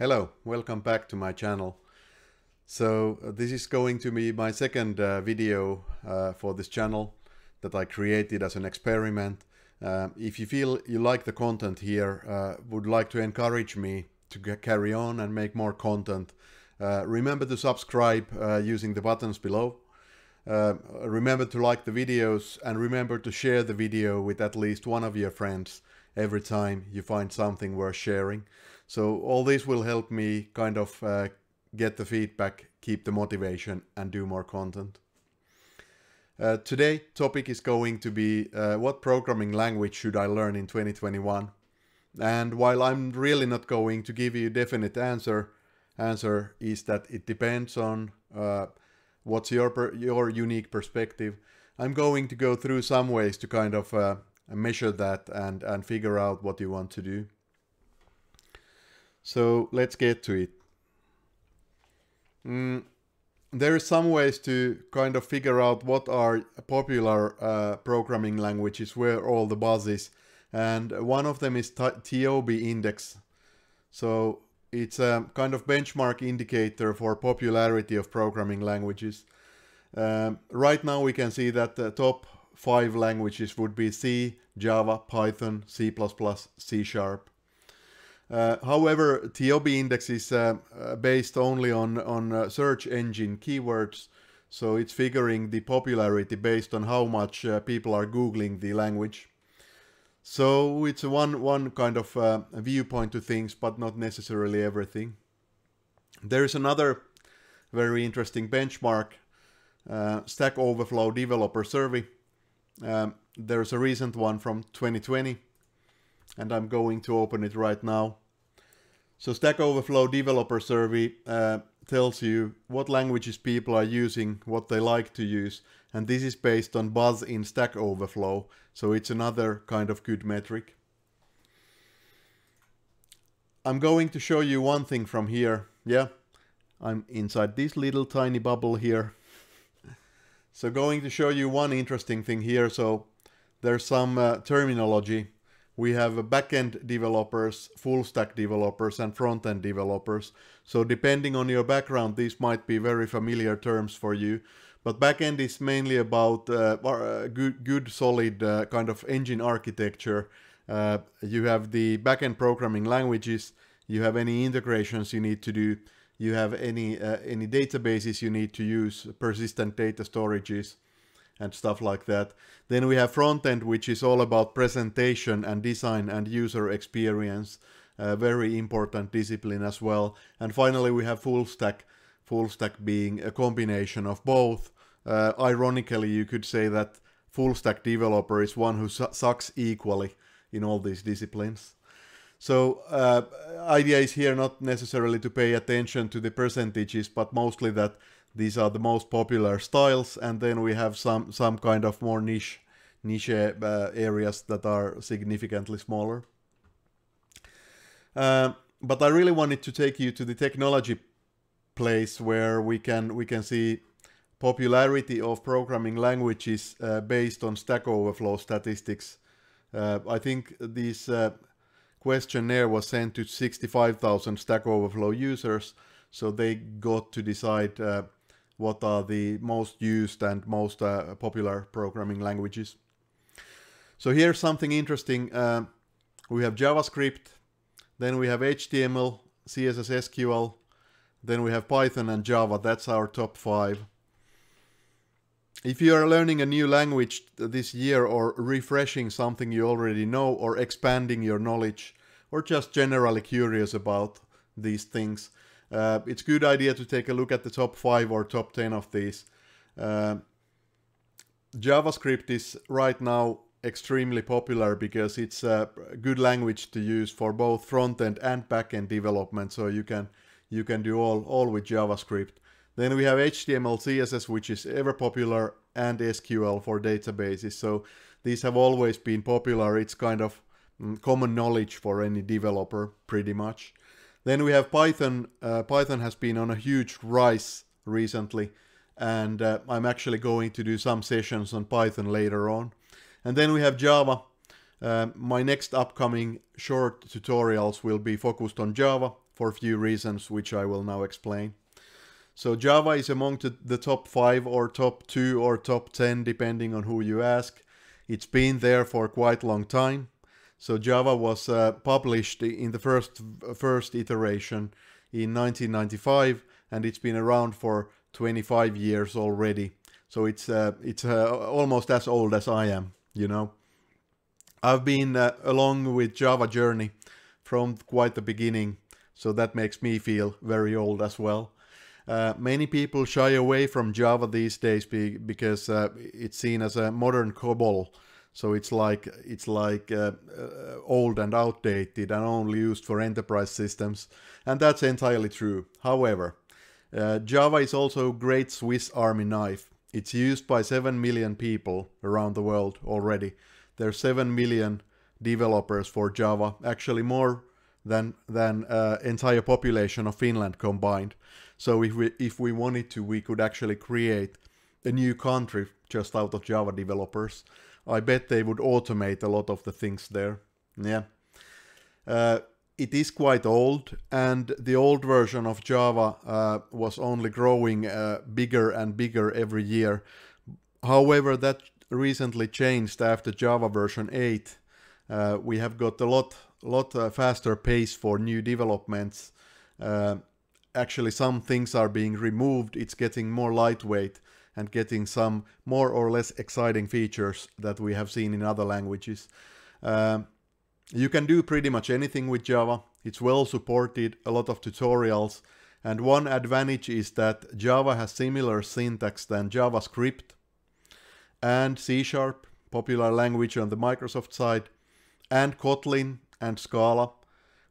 Hello, welcome back to my channel. So uh, this is going to be my second uh, video uh, for this channel that I created as an experiment. Um, if you feel you like the content here, uh, would like to encourage me to carry on and make more content, uh, remember to subscribe uh, using the buttons below. remember to like the videos and remember to share the video with at least one of your friends every time you find something worth sharing. So all this will help me kind of uh, get the feedback, keep the motivation and do more content. Uh, today topic is going to be uh, what programming language should I learn in 2021? And while I'm really not going to give you a definite answer, answer is that it depends on uh, what's your your unique perspective. I'm going to go through some ways to kind of uh, measure that and and figure out what you want to do. So let's get to it. Mm, there are some ways to kind of figure out what are popular uh, programming languages, where all the buzz is. And one of them is TIOBE index. So it's a kind of benchmark indicator for popularity of programming languages. Um, right now we can see that the top five languages would be C, Java, Python, C++, C Sharp. Uh, however, TIOBE index is uh, uh, based only on, on uh, search engine keywords, so it's figuring the popularity based on how much uh, people are Googling the language. So it's one, one kind of viewpoint to things, but not necessarily everything. There is another very interesting benchmark, Stack Overflow Developer Survey. Um, there's a recent one from 2020 and I'm going to open it right now. So Stack Overflow Developer Survey uh, tells you what languages people are using, what they like to use, and this is based on buzz in Stack Overflow, so it's another kind of good metric. I'm going to show you one thing from here. Yeah, I'm inside this little tiny bubble here. so going to show you one interesting thing here. So there's some uh, terminology we have backend developers, full stack developers, and front end developers. So depending on your background, these might be very familiar terms for you. But backend is mainly about uh, uh, good, good, solid uh, kind of engine architecture. Uh, you have the backend programming languages. You have any integrations you need to do. You have any uh, any databases you need to use, persistent data storages and stuff like that. Then we have front end, which is all about presentation and design and user experience. A very important discipline as well. And finally, we have full stack. Full stack being a combination of both. Uh, ironically, you could say that full stack developer is one who su sucks equally in all these disciplines. So uh, idea is here not necessarily to pay attention to the percentages, but mostly that these are the most popular styles, and then we have some some kind of more niche niche uh, areas that are significantly smaller. Uh, but I really wanted to take you to the technology place where we can we can see popularity of programming languages uh, based on Stack Overflow statistics. Uh, I think this uh, questionnaire was sent to 65,000 Stack Overflow users, so they got to decide uh, what are the most used and most uh, popular programming languages. So here's something interesting. Uh, we have JavaScript, then we have HTML, CSS, SQL, then we have Python and Java. That's our top five. If you are learning a new language this year or refreshing something you already know or expanding your knowledge or just generally curious about these things, uh, it's a good idea to take a look at the top 5 or top 10 of these. Uh, JavaScript is right now extremely popular because it's a good language to use for both front-end and back-end development, so you can you can do all, all with JavaScript. Then we have HTML, CSS, which is ever popular, and SQL for databases. So these have always been popular. It's kind of mm, common knowledge for any developer, pretty much. Then we have Python. Uh, Python has been on a huge rise recently, and uh, I'm actually going to do some sessions on Python later on. And then we have Java. Uh, my next upcoming short tutorials will be focused on Java for a few reasons which I will now explain. So Java is among the top 5 or top 2 or top 10 depending on who you ask. It's been there for quite a long time. So Java was uh, published in the first first iteration in 1995 and it's been around for 25 years already. So it's uh, it's uh, almost as old as I am, you know. I've been uh, along with Java journey from quite the beginning, so that makes me feel very old as well. Uh, many people shy away from Java these days be, because uh, it's seen as a modern COBOL. So it's like it's like uh, uh, old and outdated and only used for enterprise systems, and that's entirely true. However, uh, Java is also a great Swiss Army knife. It's used by 7 million people around the world already. There are 7 million developers for Java, actually more than than uh, entire population of Finland combined. So if we if we wanted to, we could actually create a new country just out of Java developers. I bet they would automate a lot of the things there. Yeah. Uh, it is quite old and the old version of Java uh, was only growing uh, bigger and bigger every year. However, that recently changed after Java version 8. Uh, we have got a lot, lot uh, faster pace for new developments. Uh, actually, some things are being removed. It's getting more lightweight and getting some more or less exciting features that we have seen in other languages. Um, you can do pretty much anything with Java. It's well supported, a lot of tutorials, and one advantage is that Java has similar syntax than JavaScript and C Sharp, popular language on the Microsoft side, and Kotlin and Scala,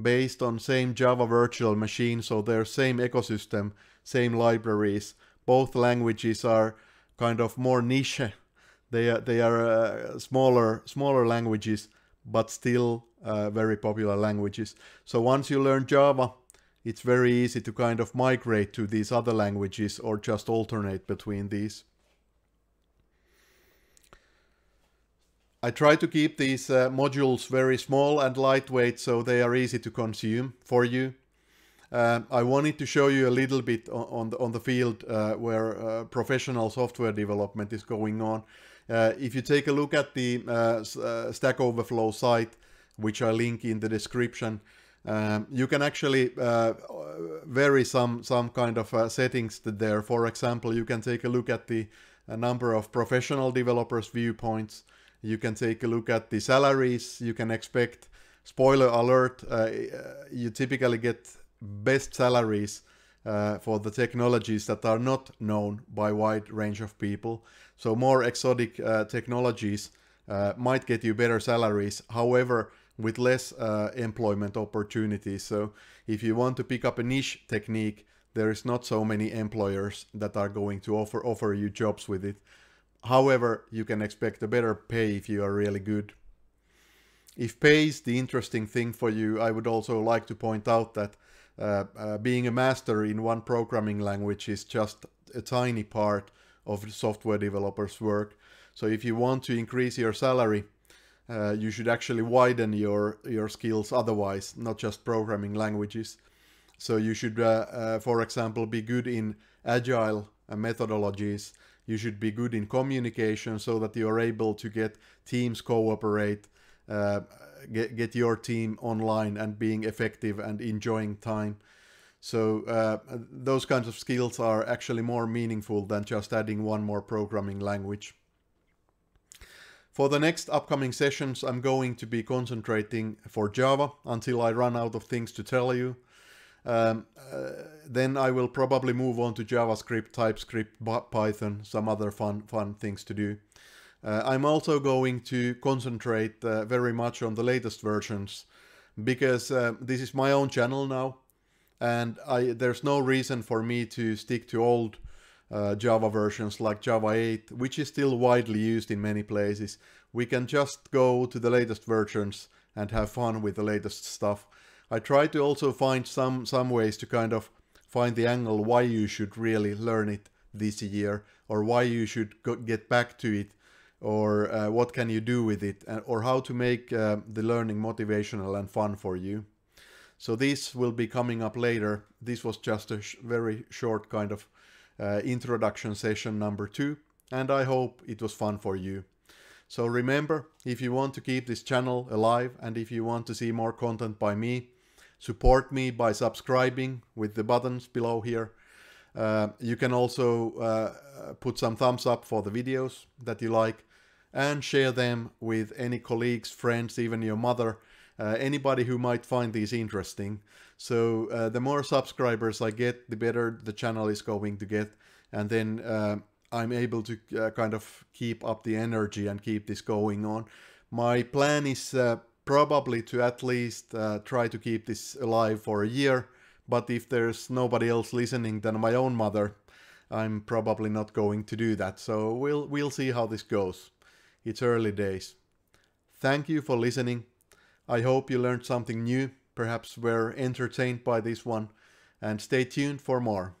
based on same Java virtual machine, so they're same ecosystem, same libraries. Both languages are kind of more niche. They are, they are uh, smaller smaller languages but still uh, very popular languages. So once you learn Java, it's very easy to kind of migrate to these other languages or just alternate between these. I try to keep these uh, modules very small and lightweight so they are easy to consume for you. Um, I wanted to show you a little bit on, on the, on the field uh, where uh, professional software development is going on. Uh, if you take a look at the uh, uh, Stack Overflow site, which I link in the description, um, you can actually uh, vary some some kind of settings there. For example, you can take a look at the number of professional developers viewpoints. You can take a look at the salaries you can expect. Spoiler alert, uh, you typically get best salaries uh, for the technologies that are not known by wide range of people. So more exotic uh, technologies uh, might get you better salaries, however, with less uh, employment opportunities. So if you want to pick up a niche technique, there is not so many employers that are going to offer offer you jobs with it. However, you can expect a better pay if you are really good. If pay is the interesting thing for you, I would also like to point out that being a master in one programming language is just a tiny part of software developers' work. So if you want to increase your salary, uh, you should actually widen your your skills otherwise, not just programming languages. So you should, uh, uh, for example, be good in agile methodologies. You should be good in communication so that you're able to get teams cooperate, uh, get, get your team online and being effective and enjoying time. So uh, those kinds of skills are actually more meaningful than just adding one more programming language. For the next upcoming sessions, I'm going to be concentrating for Java until I run out of things to tell you. Um, uh, then I will probably move on to JavaScript, TypeScript, Python, some other fun, fun things to do. Uh, I'm also going to concentrate uh, very much on the latest versions because uh, this is my own channel now and I, there's no reason for me to stick to old uh, Java versions like Java 8, which is still widely used in many places. We can just go to the latest versions and have fun with the latest stuff. I try to also find some, some ways to kind of find the angle why you should really learn it this year or why you should get back to it or uh, what can you do with it or how to make uh, the learning motivational and fun for you. So this will be coming up later. This was just a sh very short kind of uh, introduction session number two, and I hope it was fun for you. So remember, if you want to keep this channel alive and if you want to see more content by me, support me by subscribing with the buttons below here. Uh, you can also uh, put some thumbs up for the videos that you like and share them with any colleagues, friends, even your mother, uh, anybody who might find these interesting. So uh, the more subscribers I get, the better the channel is going to get. And then uh, I'm able to uh, kind of keep up the energy and keep this going on. My plan is probably to at least try to keep this alive for a year but if there's nobody else listening than my own mother, I'm probably not going to do that. So we'll we'll see how this goes. It's early days. Thank you for listening. I hope you learned something new, perhaps were entertained by this one, and stay tuned for more.